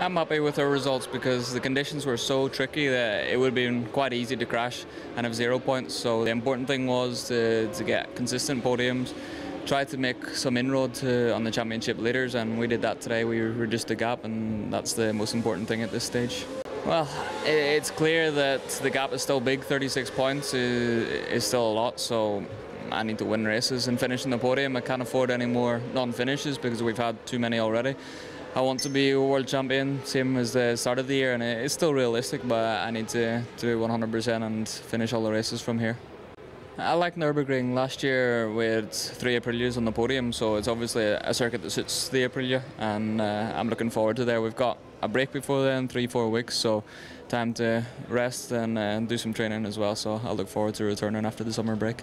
I'm happy with our results because the conditions were so tricky that it would have been quite easy to crash and have zero points. So the important thing was to, to get consistent podiums, try to make some inroad to, on the championship leaders, and we did that today. We reduced the gap, and that's the most important thing at this stage. Well, it's clear that the gap is still big. 36 points is, is still a lot, so I need to win races and finish in the podium. I can't afford any more non-finishes because we've had too many already. I want to be a world champion, same as the start of the year, and it's still realistic, but I need to do 100% and finish all the races from here. I like Nürburgring. Last year had three Aprilias on the podium, so it's obviously a circuit that suits the Aprilia, and uh, I'm looking forward to there. We've got a break before then, three, four weeks, so time to rest and uh, do some training as well. So I look forward to returning after the summer break.